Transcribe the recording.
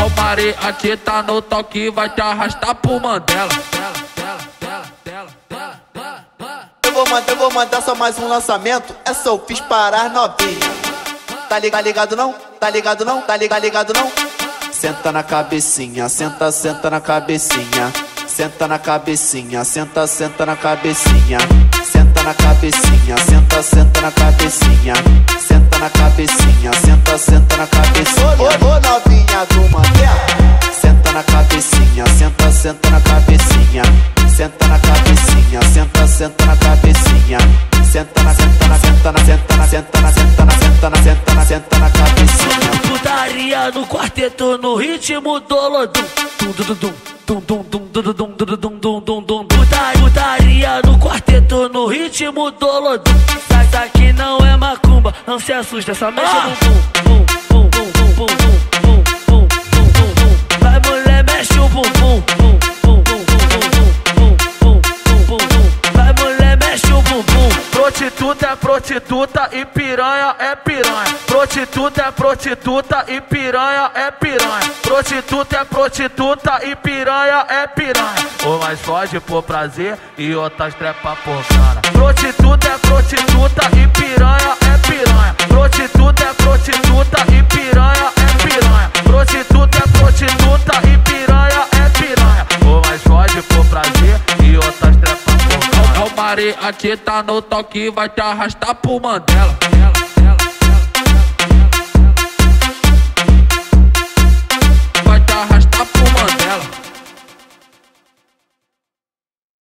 É o Mari, aqui tá no toque, vai te arrastar pro Mandela. Eu vou mandar, eu vou mandar só mais um lançamento. É só eu fiz parar novinha. Tá ligado, ligado não? Tá ligado não? Tá ligado, ligado não? Senta na cabecinha, senta, senta na cabecinha. Senta na cabecinha, senta, senta na cabecinha. Senta na cabecinha, senta, senta na cabecinha. Senta na cabecinha, senta, senta na cabecinha. Ô, ô, novinha senta, na cabecinha. Senta na cabecinha, senta, senta na cabecinha. Senta na, senta na, senta na, senta na, senta na, senta na, senta na, senta na, senta na cabecinha. Putaria no quarteto no ritmo do lodum. Dum dum dum dum dum dum dum dum dum dum dum dum dum Putaria, no quarteto no ritmo do lodum. Isso aqui não é macumba, não se assusta, só mexe no bum bum bum bum bum bum Prostituta é prostituta e piranha é piranha. Prostituta é prostituta e piranha é piranha. Prostituta é prostituta e piranha é piranha. Umas pode por prazer e outras trepa por é prostituta Mari, aqui tá no toque, vai te arrastar pro Mandela.